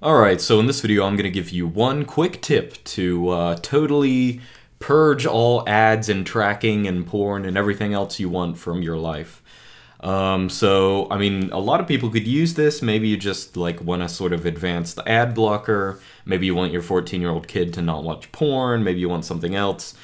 Alright, so in this video I'm going to give you one quick tip to uh, totally purge all ads and tracking and porn and everything else you want from your life. Um, so, I mean, a lot of people could use this. Maybe you just like want a sort of advanced ad blocker. Maybe you want your 14 year old kid to not watch porn. Maybe you want something else.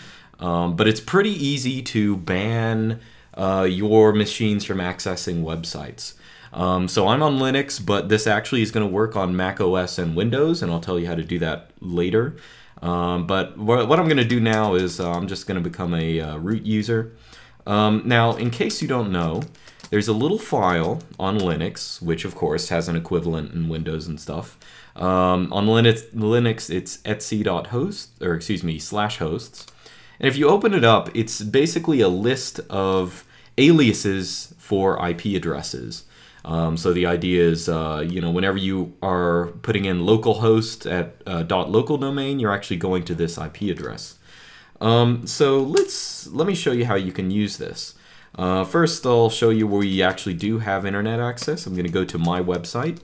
Um, but it's pretty easy to ban uh, your machines from accessing websites. Um, so I'm on Linux, but this actually is going to work on Mac OS and Windows, and I'll tell you how to do that later. Um, but what, what I'm going to do now is uh, I'm just going to become a uh, root user. Um, now, in case you don't know, there's a little file on Linux, which of course has an equivalent in Windows and stuff. Um, on Linux, Linux, it's etc.host, or excuse me, slash hosts. And if you open it up, it's basically a list of aliases for IP addresses. Um, so the idea is, uh, you know, whenever you are putting in localhost at uh, .local domain, you're actually going to this IP address. Um, so let's let me show you how you can use this. Uh, first, I'll show you where we actually do have internet access. I'm going to go to my website,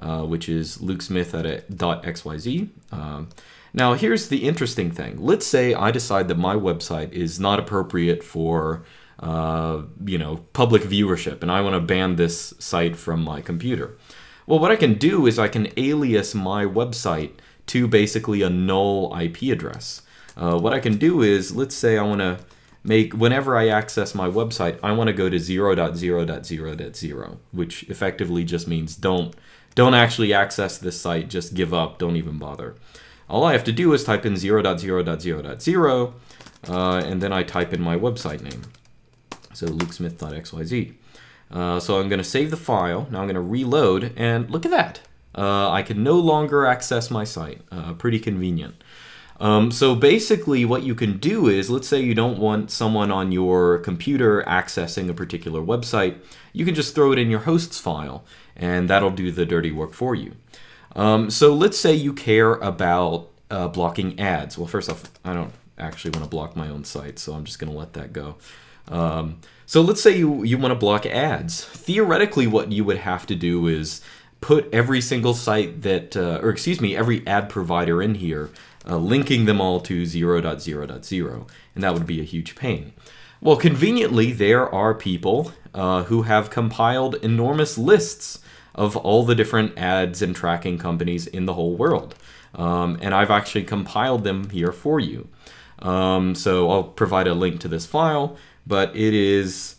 uh, which is lukesmith.xyz. Um, now, here's the interesting thing. Let's say I decide that my website is not appropriate for uh, you know, public viewership, and I want to ban this site from my computer. Well, what I can do is I can alias my website to basically a null IP address. Uh, what I can do is, let's say I want to make, whenever I access my website, I want to go to 0.0.0.0, which effectively just means don't, don't actually access this site, just give up, don't even bother. All I have to do is type in 0.0.0.0, uh, and then I type in my website name. So lukesmith.xyz. Uh, so I'm going to save the file. Now I'm going to reload, and look at that. Uh, I can no longer access my site. Uh, pretty convenient. Um, so basically what you can do is, let's say you don't want someone on your computer accessing a particular website, you can just throw it in your hosts file, and that'll do the dirty work for you. Um, so let's say you care about uh, blocking ads. Well, first off, I don't actually want to block my own site, so I'm just going to let that go. Um, so let's say you, you want to block ads. Theoretically, what you would have to do is put every single site that, uh, or excuse me, every ad provider in here, uh, linking them all to 0.0.0, and that would be a huge pain. Well, conveniently, there are people uh, who have compiled enormous lists of all the different ads and tracking companies in the whole world. Um, and I've actually compiled them here for you. Um, so I'll provide a link to this file but it is,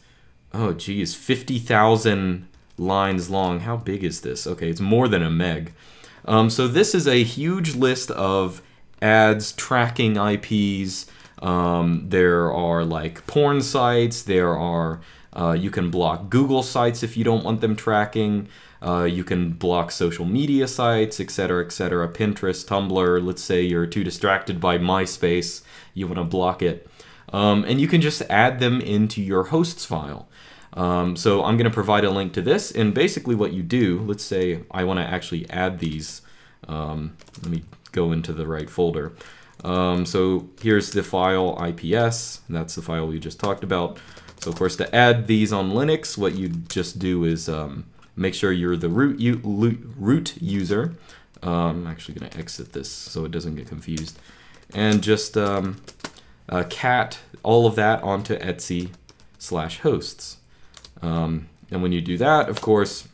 oh geez, 50,000 lines long. How big is this? Okay, it's more than a meg. Um, so this is a huge list of ads tracking IPs. Um, there are like porn sites. There are uh, you can block Google sites if you don't want them tracking. Uh, you can block social media sites, etc., etc. Pinterest, Tumblr. Let's say you're too distracted by MySpace, you want to block it. Um, and you can just add them into your hosts file. Um, so I'm going to provide a link to this, and basically what you do, let's say I want to actually add these. Um, let me go into the right folder. Um, so here's the file IPS, that's the file we just talked about. So of course to add these on Linux, what you just do is um, make sure you're the root, root user. Um, I'm actually going to exit this so it doesn't get confused. And just uh, cat all of that onto etc slash hosts. Um, and when you do that, of course,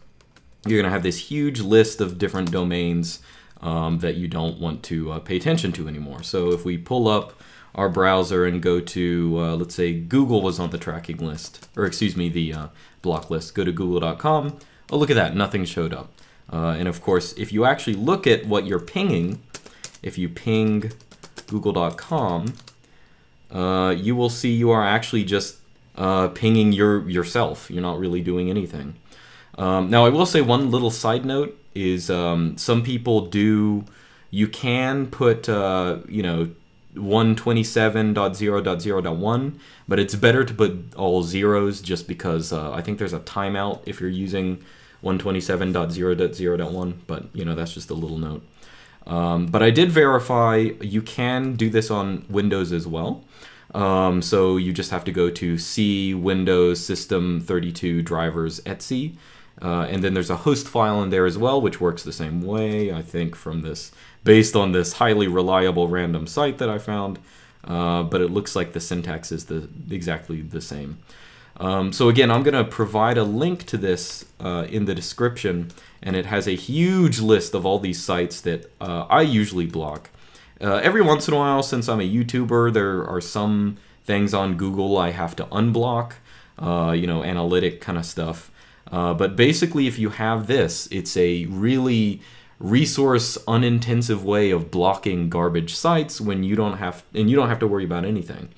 you're going to have this huge list of different domains um, that you don't want to uh, pay attention to anymore. So if we pull up our browser and go to, uh, let's say Google was on the tracking list, or excuse me, the uh, block list, go to google.com. Oh, look at that, nothing showed up. Uh, and of course, if you actually look at what you're pinging, if you ping google.com, uh, you will see you are actually just uh, pinging your yourself. You're not really doing anything. Um, now, I will say one little side note is um, some people do. You can put uh, you know 127.0.0.1, but it's better to put all zeros just because uh, I think there's a timeout if you're using 127.0.0.1. But you know that's just a little note. Um, but I did verify you can do this on Windows as well. Um, so you just have to go to C Windows System 32 Drivers etc. Uh, and then there's a host file in there as well, which works the same way, I think, from this, based on this highly reliable random site that I found. Uh, but it looks like the syntax is the exactly the same. Um, so again, I'm going to provide a link to this uh, in the description, and it has a huge list of all these sites that uh, I usually block. Uh, every once in a while, since I'm a YouTuber, there are some things on Google I have to unblock, uh, you know, analytic kind of stuff. Uh, but basically, if you have this, it's a really resource unintensive way of blocking garbage sites when you don't have and you don't have to worry about anything.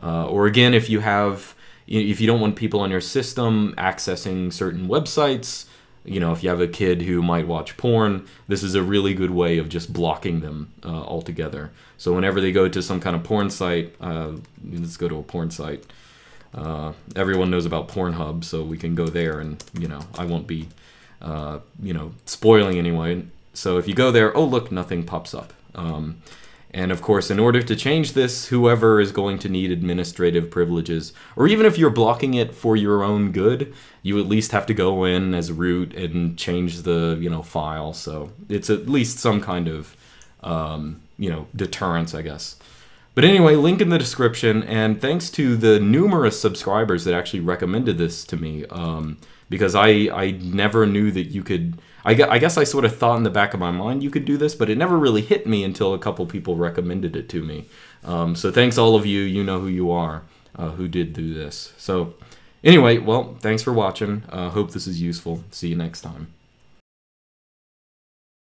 Uh, or again, if you have if you don't want people on your system accessing certain websites, you know, if you have a kid who might watch porn, this is a really good way of just blocking them uh, altogether. So whenever they go to some kind of porn site, uh, let's go to a porn site. Uh, everyone knows about Pornhub, so we can go there, and you know, I won't be, uh, you know, spoiling anyone. So if you go there, oh look, nothing pops up. Um, and of course, in order to change this, whoever is going to need administrative privileges, or even if you're blocking it for your own good, you at least have to go in as root and change the you know file. So it's at least some kind of um, you know deterrence, I guess. But anyway, link in the description, and thanks to the numerous subscribers that actually recommended this to me, um, because I I never knew that you could I, I guess I sort of thought in the back of my mind you could do this, but it never really hit me until a couple people recommended it to me. Um, so thanks all of you, you know who you are, uh, who did do this. So anyway, well, thanks for watching. Uh, hope this is useful. See you next time.